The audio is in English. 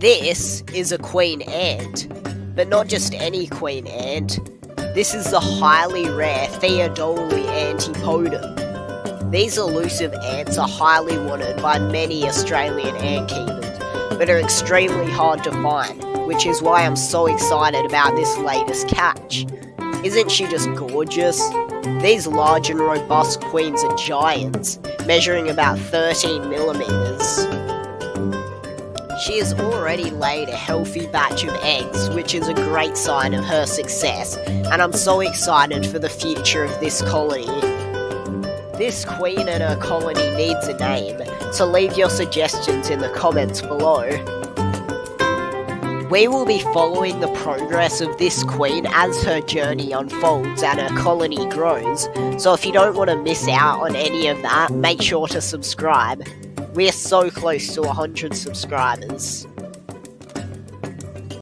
This is a queen ant, but not just any queen ant. This is the highly rare Pheidole antipodum. These elusive ants are highly wanted by many Australian ant keepers, but are extremely hard to find, which is why I'm so excited about this latest catch. Isn't she just gorgeous? These large and robust queens are giants, measuring about 13 millimeters. She has already laid a healthy batch of eggs, which is a great sign of her success, and I'm so excited for the future of this colony. This queen and her colony needs a name, so leave your suggestions in the comments below. We will be following the progress of this queen as her journey unfolds and her colony grows, so if you don't want to miss out on any of that, make sure to subscribe. We're so close to 100 subscribers.